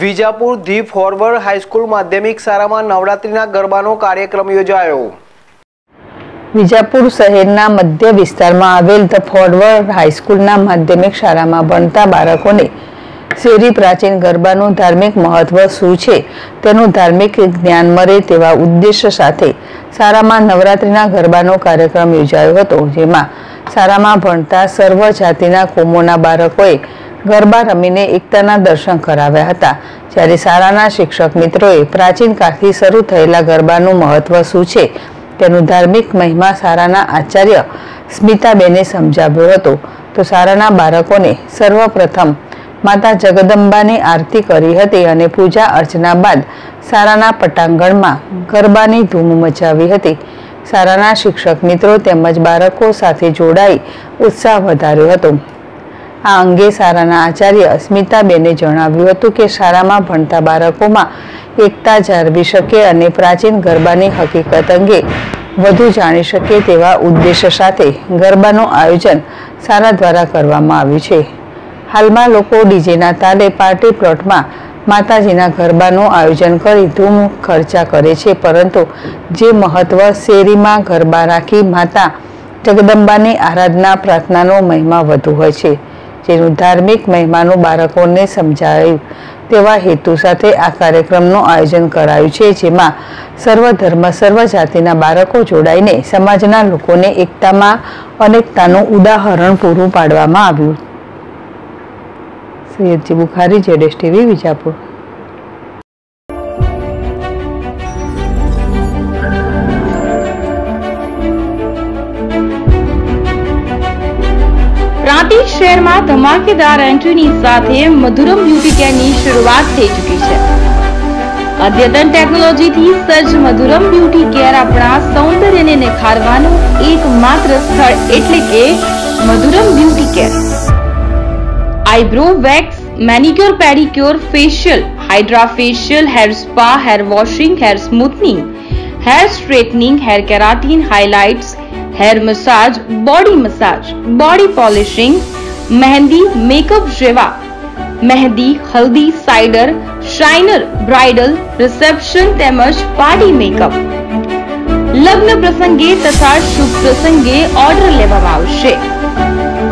Vijapur the forward high school માધ્યમિક શાળામાં નવરાત્રીના ગરબાનો કાર્યક્રમ યોજાયો. વિજાપુર શહેરના મધ્ય વિસ્તારમાં આવેલ ધ ફોરવર્ડ હાઈસ્કૂલના માધ્યમિક શાળામાં ભણતા બાળકોને શેરી પ્રાચીન ગરબાનું ધાર્મિક મહત્વ શું છે, તેનું ધાર્મિક જ્ઞાન મળે તેવા ઉદ્દેશ્ય સાથે શાળામાં નવરાત્રીના ગરબાનો કાર્યક્રમ યોજાયો હતો, જેમાં શાળામાં ભણતા સર્વ જાતિના કોમોના બાળકોએ ગરબા રમીને એકતાના દર્શન કરાવ્યા હતા. જ્યારે શાળાના શિક્ષક મિત્રોએ પ્રાચીન કાળથી શરૂ થયેલા ગરબાનું મહત્વ શું છે, તેનું ધાર્મિક મહિમા શાળાના આચાર્ય સ્મિતાબેને સમજાવ્યો હતો. તો શાળાના બાળકોને સર્વપ્રથમ માતા જગદંબાની આરતી કરી હતી અને પૂજા અર્ચના બાદ શાળાના પટાંગણમાં ગરબાની ધૂમ મચાવી હતી. શાળાના શિક્ષક મિત્રો તેમજ બાળકો સાથે જોડાઈ ઉત્સાહ વધાર્યો હતો. આ અંગે શાળાના આચાર્ય અસ્મિતાબેને જણાવ્યું હતું કે શાળામાં ભણતા બાળકોમાં એકતા જાળવી શકે અને પ્રાચીન ગરબાની હકીકત અંગે વધુ જાણી શકે તેવા ઉદ્દેશ્ય સાથે ગરબાનું આયોજન શાળા દ્વારા કરવામાં આવ્યું છે. હાલમાં લોકો ડીજેના તાલે પાર્ટી પ્લોટમાં માતાજીના ગરબાનું આયોજન કરી ધૂમ ખર્ચા કરે છે, પરંતુ જે મહત્વ શેરીમાં ગરબા રાખી માતા જગદંબાની આરાધના, પ્રાર્થનાનો મહિમા વધુ હોય છે. જેનું ધાર્મિક મહેમાનો બાળકોને સમજાયું. તેવા હેતુ સાથે આ કાર્યક્રમનું આયોજન કરાયું છે, જેમાં સર્વ ધર્મ, સર્વ જાતિના બાળકો જોડાઈને સમાજના લોકોને એકતામાં, અનેકતાનું ઉદાહરણ પૂરું પાડવામાં આવ્યું. સૈયદજી બુખારી, જેડેશ ટીવી, વિજાપુર. પ્રાંતિજ શહેરમાં ધમાકેદાર એન્ટ્રીની સાથે મધુરમ બ્યુટી કેરની શરૂઆત થઈ ચૂકી છે. અદ્યતન ટેકનોલોજીથી સજ્જ મધુરમ બ્યુટી કેર આપણા સૌંદર્યને નિખારવાનું એકમાત્ર સ્થળ એટલે કે Madhuram beauty care eyebrow wax, manicure, pedicure, facial, hydra facial, hair spa, hair washing, hair smoothening, hair straightening, hair keratin, highlights hair massage body massage body polishing mehendi makeup જેવા મહેંદી haldi cider shiner bridal reception તેમજ party makeup લગ્ન પ્રસંગે તથા શુભ પ્રસંગે order લેવામાં આવશે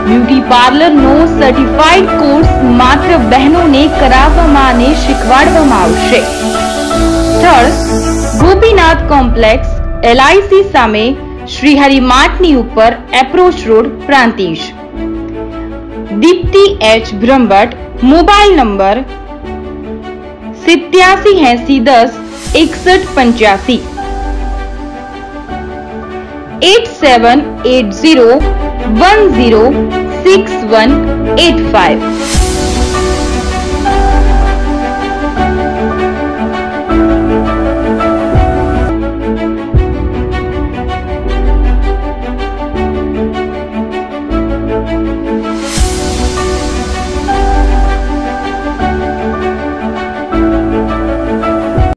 beauty પાર્લરનો certified course માત્ર બહેનોને કરાવવામાં અને શીખવાડવામાં આવશે સ્થળ ગોપીનાથ કોમ્પ્લેક્સ એલઆઈસી સામે શ્રીહરિ માર્ટની ઉપર approach road Prantij Deepti H Brahmbhatt mobile number સિત્યાસી એસી દસ એકસઠ પંચ્યાસી eight seven eight zero one zero six one eight five